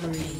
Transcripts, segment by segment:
Spree.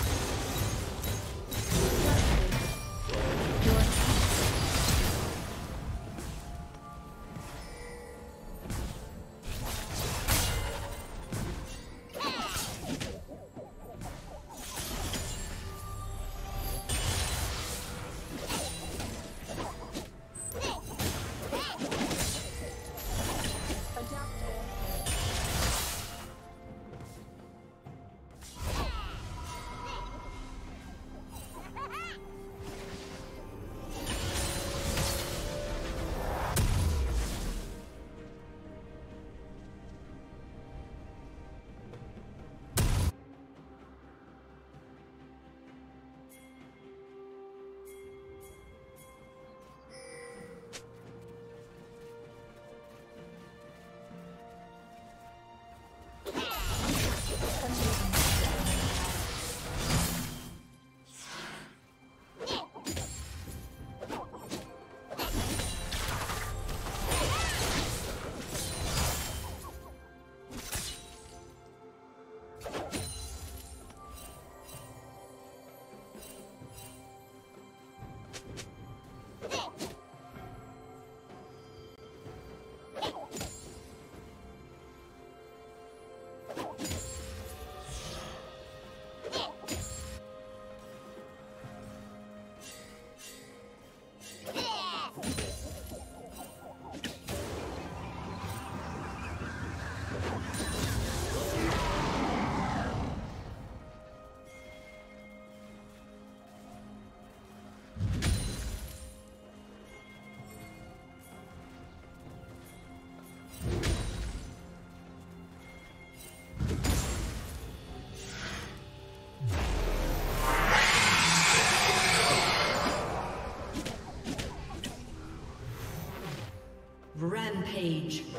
Rampage.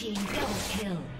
team double kill.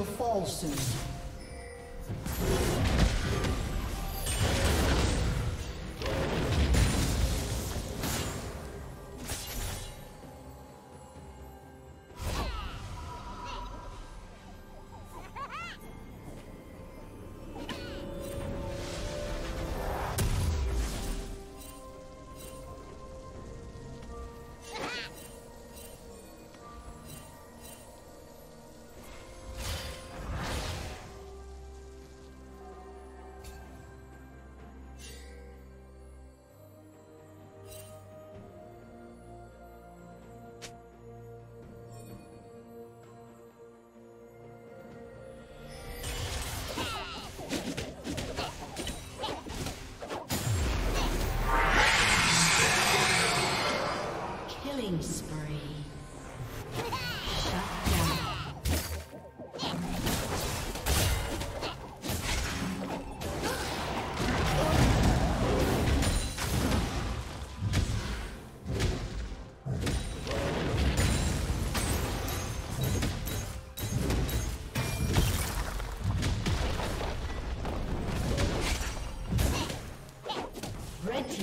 Fall soon.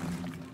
To be.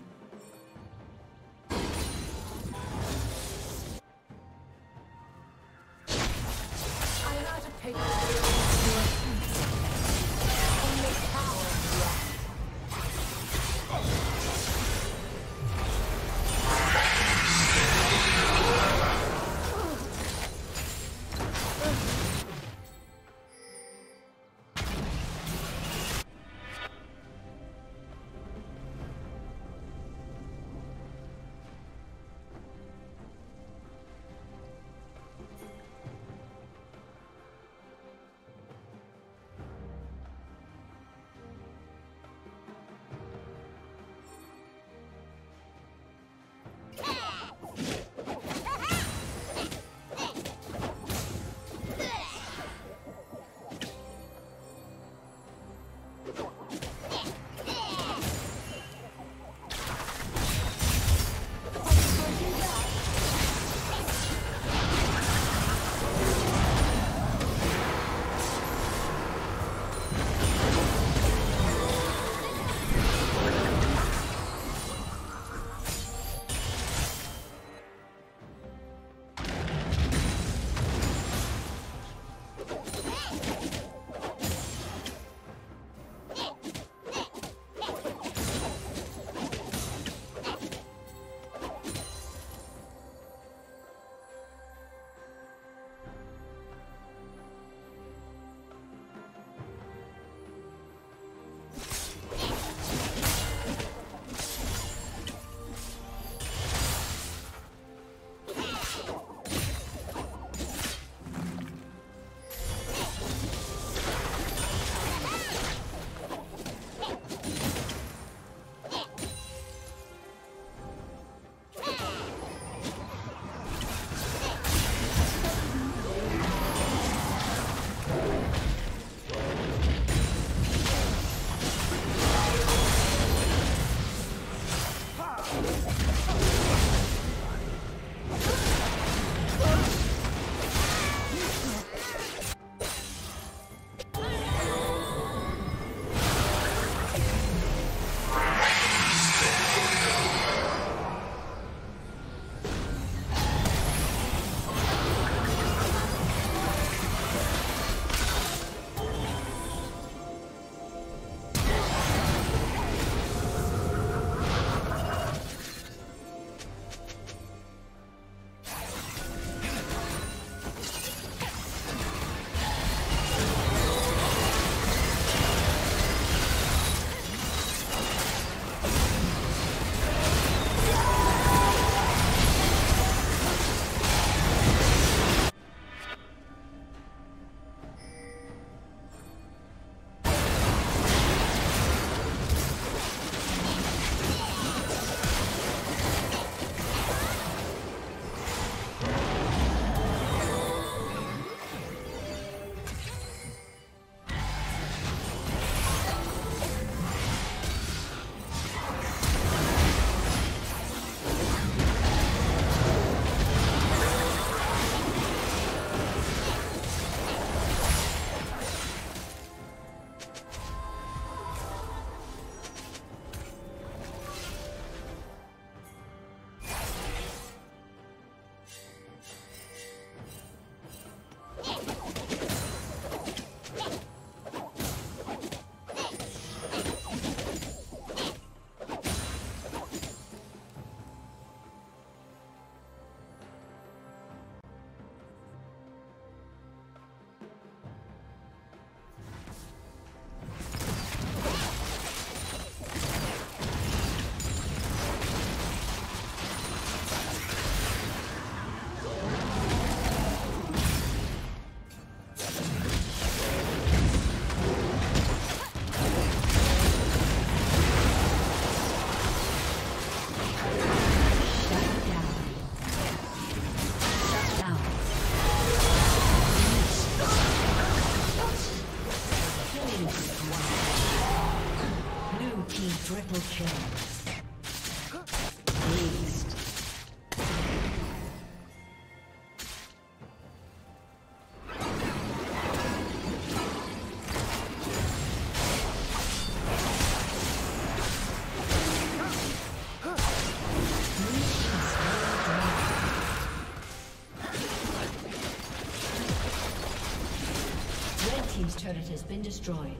Been destroyed.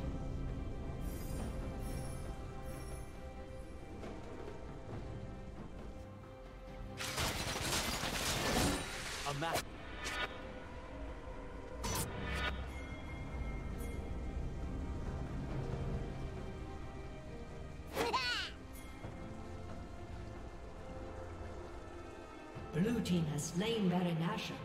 A map. Blue team has slain Baron Nashor.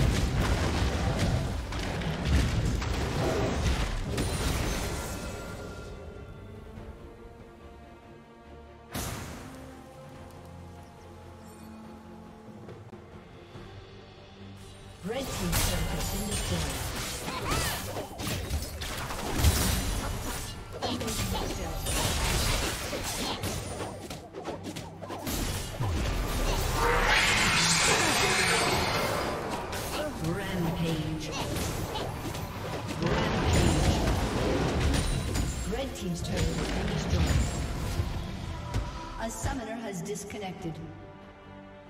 Disconnected.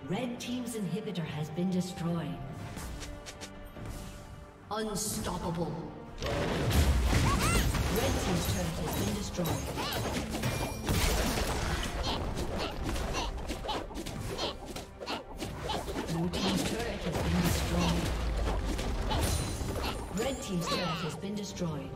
Red Team's inhibitor has been destroyed. Unstoppable. Red Team's turret has been destroyed. Blue Team's turret has been destroyed. Red Team's turret has been destroyed.